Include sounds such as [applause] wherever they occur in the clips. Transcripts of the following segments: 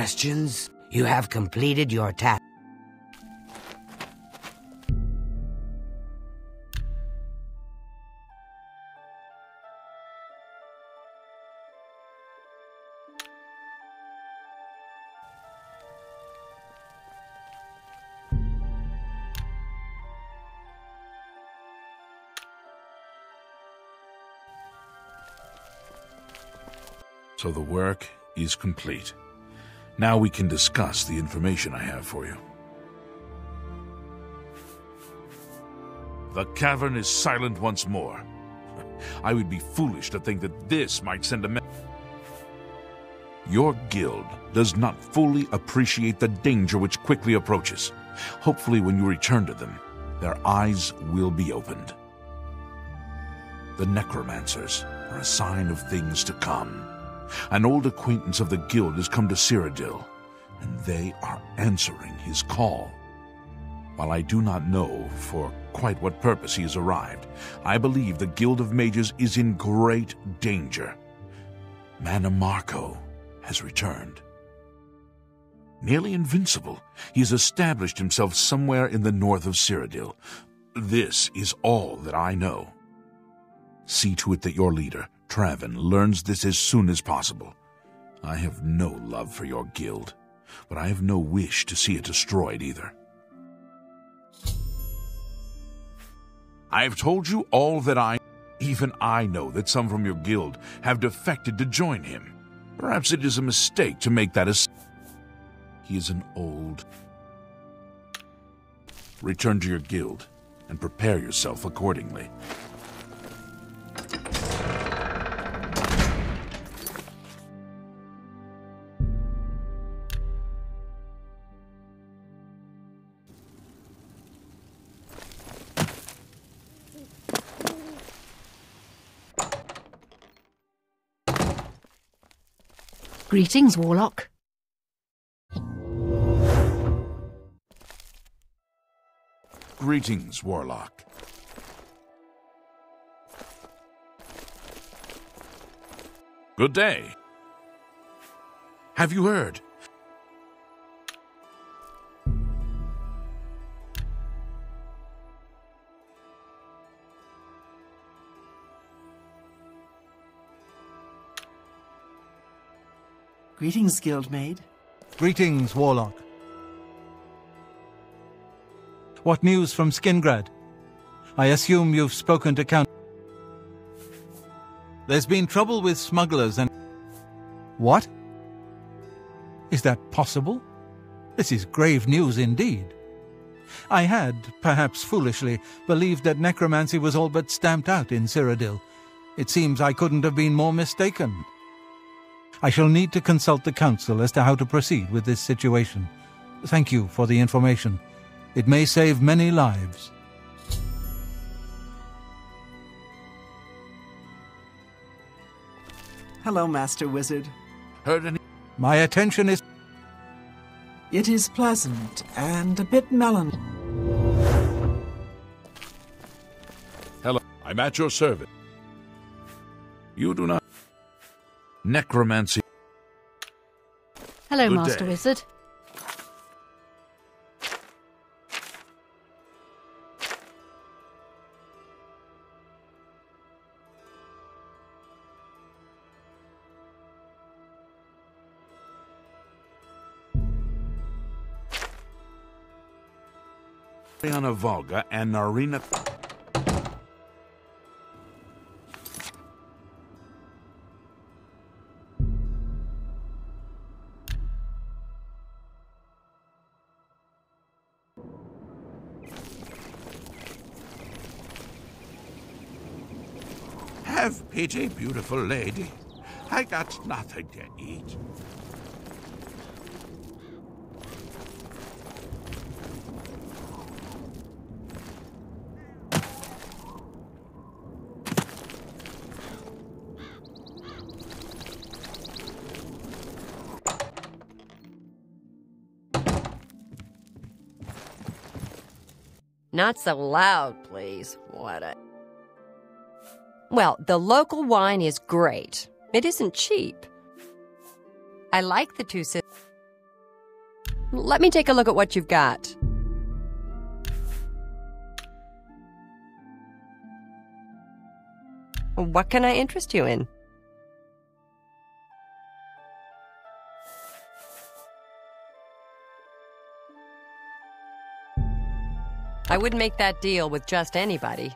questions? You have completed your task. So the work is complete. Now we can discuss the information I have for you. The cavern is silent once more. [laughs] I would be foolish to think that this might send a message. Your guild does not fully appreciate the danger which quickly approaches. Hopefully, when you return to them, their eyes will be opened. The necromancers are a sign of things to come. An old acquaintance of the guild has come to Cyrodiil, and they are answering his call. While I do not know for quite what purpose he has arrived, I believe the Guild of Mages is in great danger. Mannimarco has returned. Nearly invincible, he has established himself somewhere in the north of Cyrodiil. This is all that I know. See to it that your leader, Traven, learns this as soon as possible. I have no love for your guild, but I have no wish to see it destroyed either. I have told you all that I. Even I know that some from your guild have defected to join him. Perhaps it is a mistake to make that as. He is an old. Return to your guild and prepare yourself accordingly. Greetings, Warlock. Greetings, Warlock. Good day. Have you heard? Greetings, Guildmaid. Greetings, Warlock. What news from Skingrad? I assume you've spoken to Count. There's been trouble with smugglers and. What? Is that possible? This is grave news indeed. I had, perhaps foolishly, believed that necromancy was all but stamped out in Cyrodiil. It seems I couldn't have been more mistaken. I shall need to consult the Council as to how to proceed with this situation. Thank you for the information. It may save many lives. Hello, Master Wizard. Heard any? My attention is. It is pleasant and a bit melancholy. Hello, I'm at your service. You do not. Necromancy. Hello, Good Master day. Wizard. Ariana Volga and Narina. Have pity, beautiful lady. I got nothing to eat. Not so loud, please. What a. Well, the local wine is great. It isn't cheap. I like the two sisters. Let me take a look at what you've got. What can I interest you in? I wouldn't make that deal with just anybody.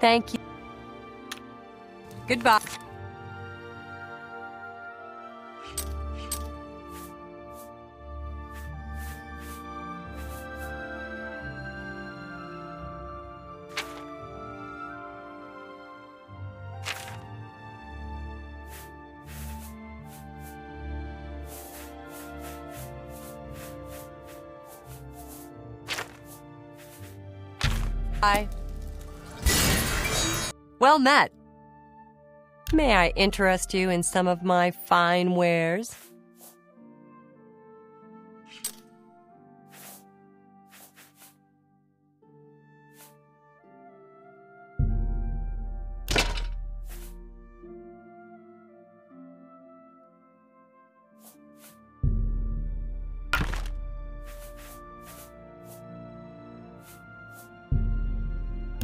Thank you. Goodbye. Bye. Well met. May I interest you in some of my fine wares?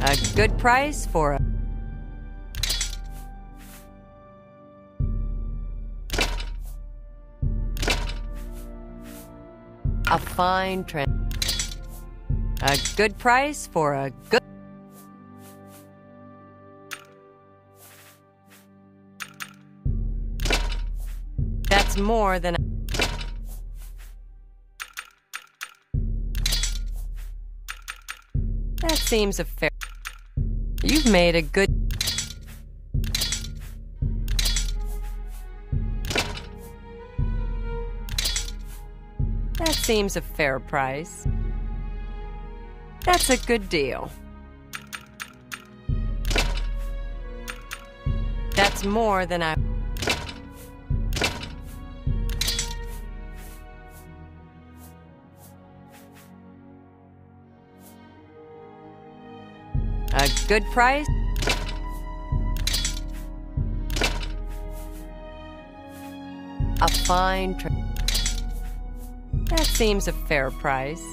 A good price for a fine trend. A good price for a good. That's more than. That seems a fair. You've made a good. Seems a fair price. That's a good deal. That's more than I. A good price? A fine. That seems a fair price.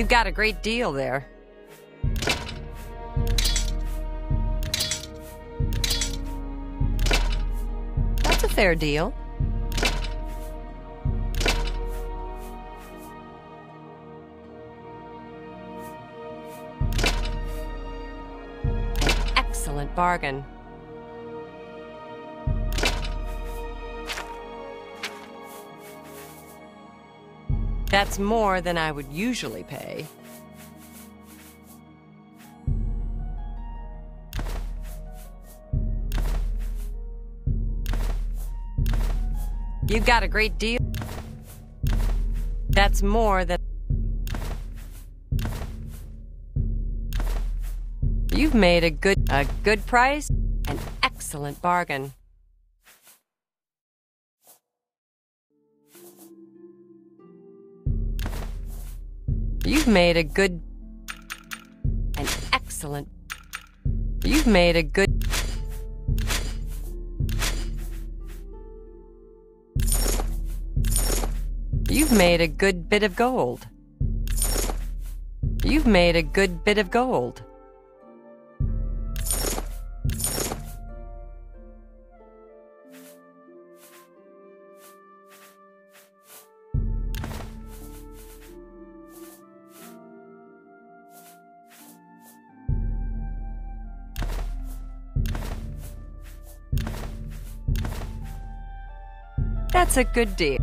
You got a great deal there. That's a fair deal. Excellent bargain. That's more than I would usually pay. You got a great deal. That's more than. You've made a good a good price, an excellent bargain. You've made a good an excellent You've made a good You've made a good bit of gold. You've made a good bit of gold. That's a good deal.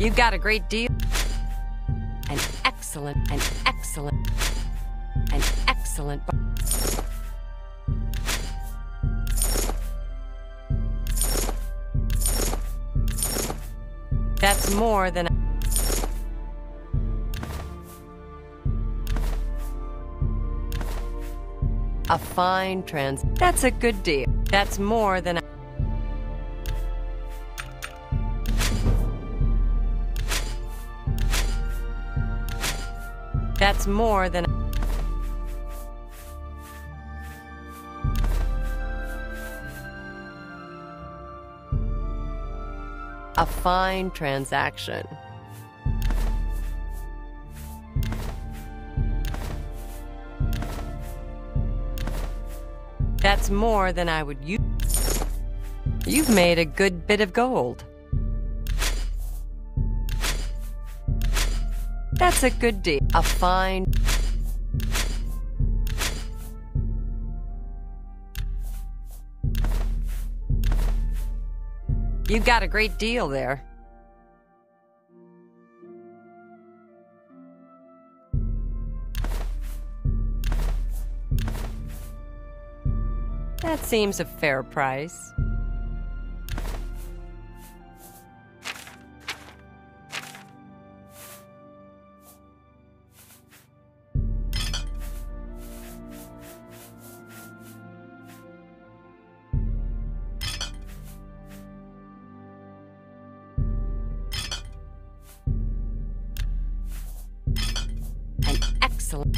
You've got a great deal. An excellent, an excellent, an excellent. That's more than. A fine trans. That's a good deal. That's more than. That's more than. A fine transaction. That's more than I would use. You've made a good bit of gold. That's a good deal. A fine. You've got a great deal there. That seems a fair price. An excellent.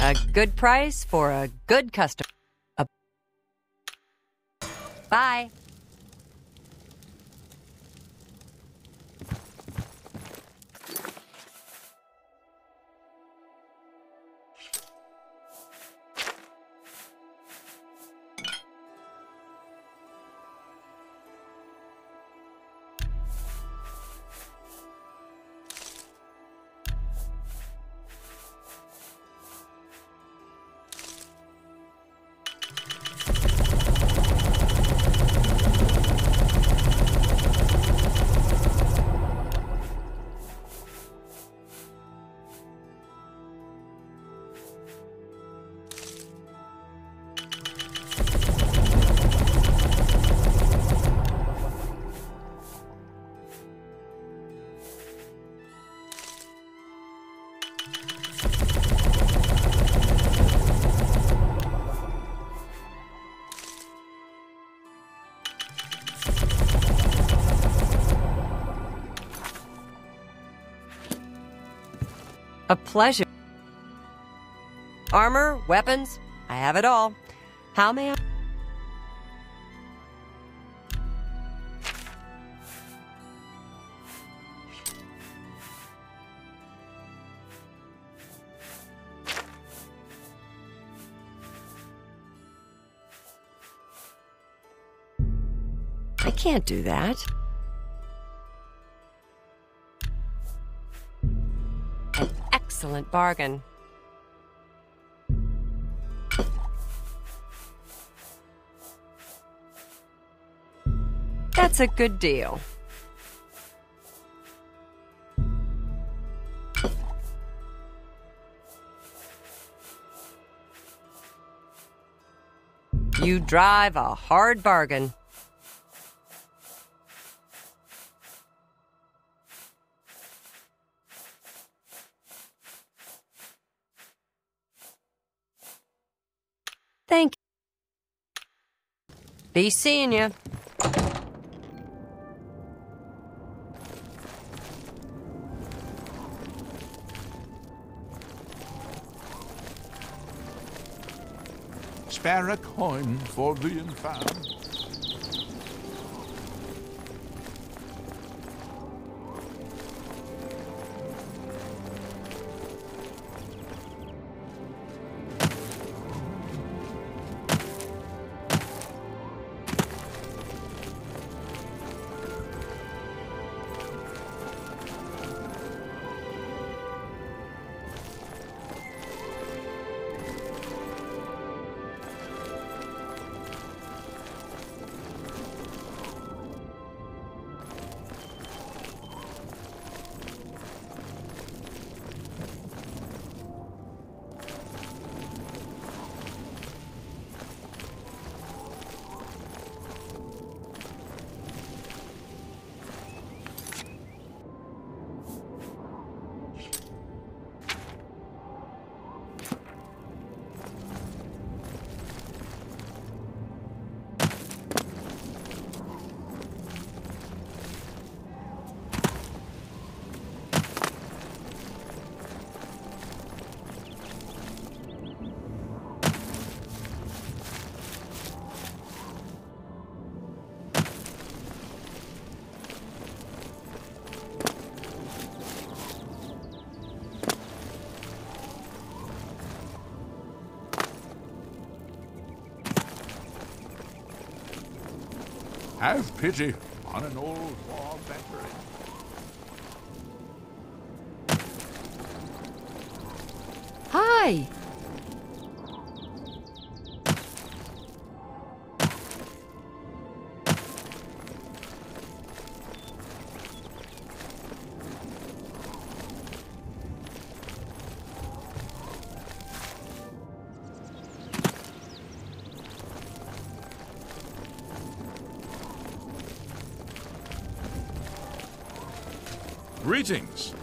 A good price for a good customer. Bye. Pleasure. Armor, weapons, I have it all. How may I? I can't do that. Excellent bargain. That's a good deal. You drive a hard bargain. Be seeing you. Spare a coin for the infam. Have pity on an old war veteran. Hi! Greetings.